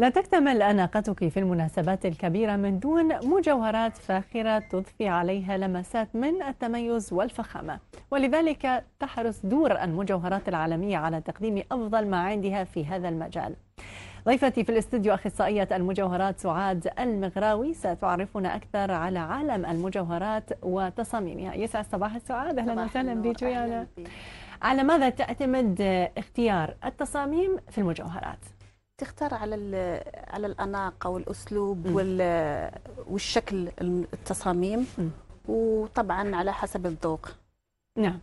لا تكتمل أناقتك في المناسبات الكبيرة من دون مجوهرات فاخرة تضفي عليها لمسات من التميز والفخامة. ولذلك تحرص دور المجوهرات العالمية على تقديم أفضل ما عندها في هذا المجال. ضيفتي في الاستوديو أخصائية المجوهرات سعاد المغراوي. ستعرفنا أكثر على عالم المجوهرات وتصاميمها. يسعد صباح السعاد أهلا وسهلا بك ويانا على ماذا تعتمد اختيار التصاميم في المجوهرات؟ تختار على على الأناقة والأسلوب. والشكل التصاميم. وطبعا على حسب الذوق نعم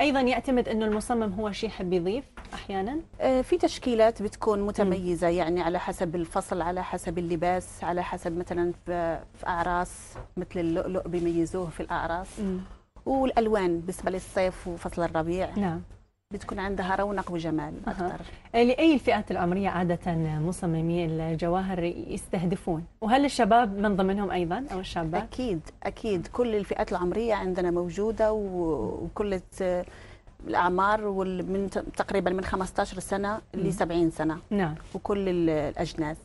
أيضا يعتمد إنه المصمم هو شيء يحب يضيف أحيانا في تشكيلات بتكون متميزة. يعني على حسب الفصل على حسب اللباس على حسب مثلا في أعراس مثل اللؤلؤ بيميزوه في الأعراس. والألوان بالنسبة للصيف وفصل الربيع نعم بتكون عندها رونق وجمال أكثر أه. لأي الفئات العمرية عادة مصممي الجواهر يستهدفون؟ وهل الشباب من ضمنهم أيضا أو الشابات؟ أكيد أكيد. كل الفئات العمرية عندنا موجودة وكل الأعمار من تقريبا من 15 سنة ل 70 سنة. نعم. وكل الأجناس.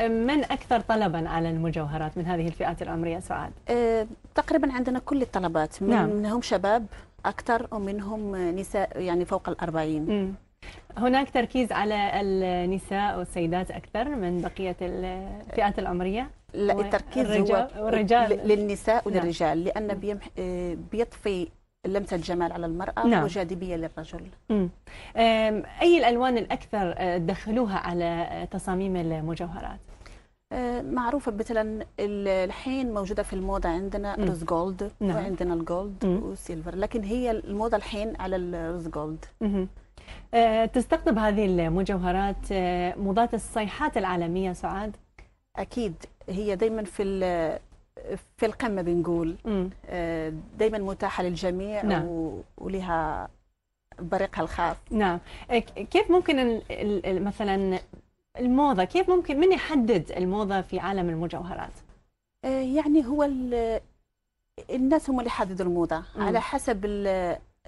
من أكثر طلبا على المجوهرات من هذه الفئات العمرية سعاد؟ أه تقريبا عندنا كل الطلبات. من نعم. منهم شباب أكثر ومنهم نساء يعني فوق الأربعين م. هناك تركيز على النساء والسيدات أكثر من بقية الفئات العمرية؟ لا التركيز الرجال هو والرجال. للنساء وللرجال نعم. لأن بيمح... بيضفي لمسه جمال على المرأة نعم. وجاذبية للرجل. امم أي الألوان الأكثر دخلوها على تصاميم المجوهرات؟ معروفة مثلا الحين موجودة في الموضة عندنا. rose gold نعم. وعندنا ال gold م. وال silver لكن هي الموضة الحين على ال rose gold أه تستقطب هذه المجوهرات أه موضات الصيحات العالمية سعاد؟ أكيد هي دايما في في القمة بنقول دايما متاحة للجميع نعم. ولها بريقها الخاص نعم كيف ممكن مثلا الموضة كيف ممكن من يحدد الموضة في عالم المجوهرات؟ آه، يعني هو الناس هم اللي يحددوا الموضة. م. على حسب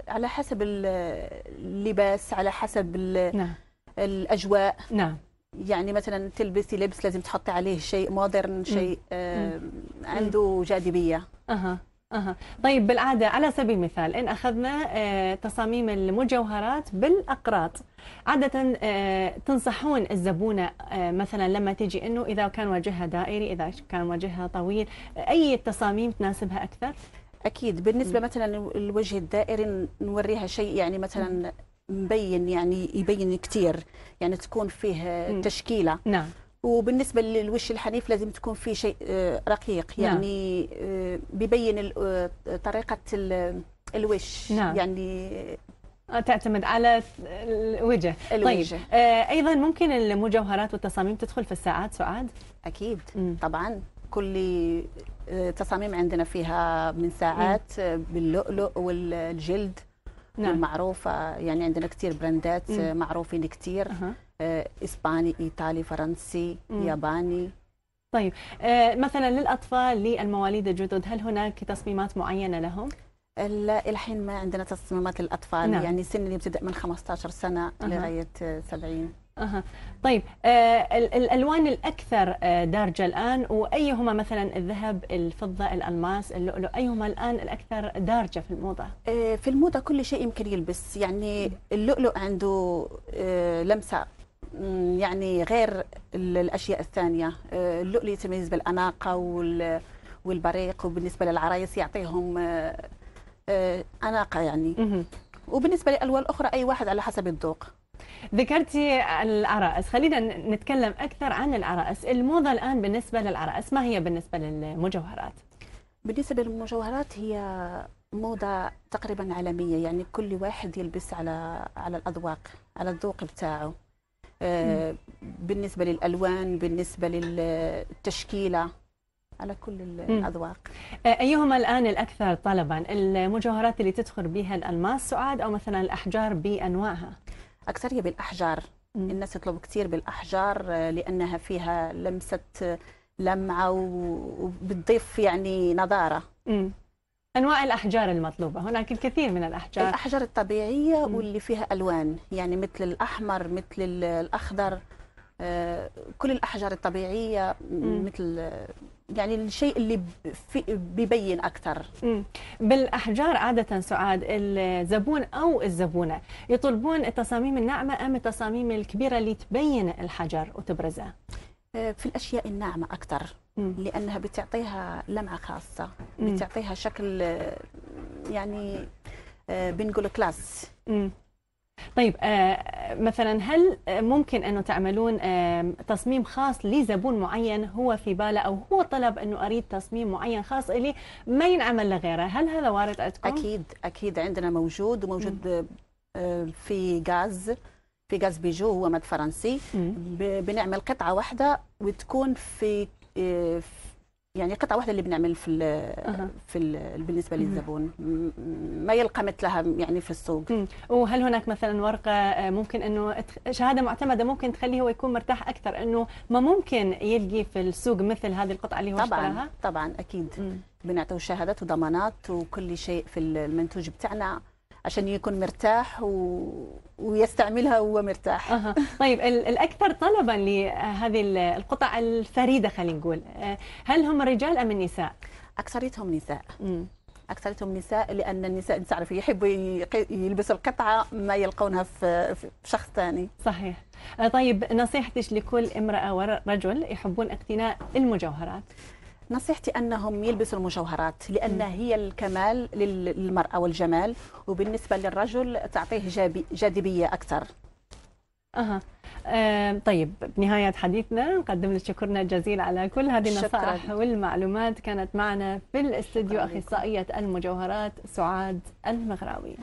على حسب اللباس على حسب نعم. الأجواء. نعم. يعني مثلا تلبسي لبس لازم تحطي عليه شيء مودرن شيء آه عنده جاذبية. أها. أها. طيب بالعادة على سبيل المثال إن أخذنا آه، تصاميم المجوهرات بالأقراط. عادة آه، تنصحون الزبونة آه، مثلا لما تيجي أنه إذا كان وجهها دائري إذا كان وجهها طويل أي التصاميم تناسبها أكثر؟ أكيد. بالنسبة م. مثلا الوجه الدائري نوريها شيء يعني مثلا مبين يعني يبين كثير يعني تكون فيه تشكيلة. نعم. وبالنسبة للوش الحنيف لازم تكون فيه شيء آه، رقيق نعم. يعني نعم. ببين آه، طريقة الوش نعم. يعني تعتمد على الوجه الوجه طيب أيضا ممكن المجوهرات والتصاميم تدخل في الساعات سعاد أكيد م. طبعا كل تصاميم عندنا فيها من ساعات. باللؤلؤ والجلد نعم. معروفة يعني عندنا كثير براندات م. معروفين كثير أه. إسباني إيطالي فرنسي مم. ياباني طيب آه مثلا للأطفال للمواليد الجدد هل هناك تصميمات معينة لهم؟ لا إلحين ما عندنا تصميمات للأطفال نعم. يعني سن يبتدأ من 15 سنة أه. لغاية 70 أها. طيب آه الألوان الأكثر آه دارجة الآن وأيهما مثلا الذهب، الفضة، الألماس، اللؤلؤ، أيهما الآن الأكثر دارجة في الموضة؟ آه في الموضة كل شيء يمكن يلبس، يعني اللؤلؤ عنده آه لمسة يعني غير الأشياء الثانية. آه، اللؤلؤ يتميز بالأناقة والبريق وبالنسبة للعرايس يعطيهم آه، آه، أناقة يعني. وبالنسبة للألوان الأخرى أي واحد على حسب الذوق. ذكرتي العرائس خلينا نتكلم أكثر عن العرائس الموضة الآن بالنسبة للعرائس ما هي بالنسبة للمجوهرات؟ بالنسبة للمجوهرات هي موضة تقريبا عالمية. يعني كل واحد يلبس على على الأذواق على الذوق بتاعه. آه، بالنسبة للألوان بالنسبة للتشكيلة على كل الأذواق. آه، أيهما الآن الأكثر طلبا؟ المجوهرات اللي تدخل بها الألماس سعاد أو مثلا الأحجار بأنواعها؟ أكثرية بالأحجار. مم. الناس تطلب كثير بالأحجار آه، لأنها فيها لمسة لمعة وبتضيف يعني نظارة مم. أنواع الأحجار المطلوبة. هناك الكثير من الأحجار. الأحجار الطبيعية واللي فيها ألوان. يعني مثل الأحمر مثل الأخضر. آه، كل الأحجار الطبيعية. مثل يعني الشيء اللي بيبين أكثر مم. بالأحجار عادة سعاد الزبون أو الزبونة يطلبون التصاميم الناعمة أم التصاميم الكبيرة اللي تبين الحجر وتبرزه آه، في الأشياء الناعمة أكثر. لأنها بتعطيها لمعة خاصة. بتعطيها شكل آه، يعني آه، بنقول كلاس. طيب آه، مثلا هل ممكن أنه تعملون تصميم خاص لزبون معين هو في باله أو هو طلب أنه أريد تصميم معين خاص إلي ما ينعمل لغيره؟ هل هذا وارد عندكم؟ أكيد أكيد عندنا موجود وموجود في غاز في غاز بيجو هو مد فرنسي. بنعمل قطعة واحدة وتكون في آه، في- يعني قطعة واحدة اللي بنعمل في في ال بالنسبة. للزبون ما يلقى مثلها يعني في السوق. وهل هناك مثلا ورقة آه، ممكن إنه شهادة معتمدة ممكن تخليه هو يكون مرتاح أكثر إنه ما ممكن يلقي في السوق مثل هذه القطعة اللي هو طبعا اشتراها طبعا أكيد. بنعطيه شهادات وضمانات وكل شيء في المنتوج بتاعنا عشان يكون مرتاح و... ويستعملها وهو مرتاح أها. طيب ال- الأكثر طلبا لهذه ال- القطع الفريدة خلينا نقول هل هم رجال أم النساء؟ أكثريتهم نساء مم. أكثريتهم نساء لأن النساء انت تعرفي يحبوا يلبسوا القطعة ما يلقونها في شخص ثاني صحيح آه، طيب نصيحتك لكل امرأة ورجل يحبون اقتناء المجوهرات نصيحتي أنهم يلبسوا المجوهرات لأن هي الكمال لل- للمرأة والجمال وبالنسبة للرجل تعطيه جاذبية أكثر. آه، طيب بنهاية حديثنا نقدم لك شكرنا الجزيل على كل هذه. النصائح والمعلومات. كانت معنا في الاستديو. أخصائية المجوهرات سعاد المغراوي.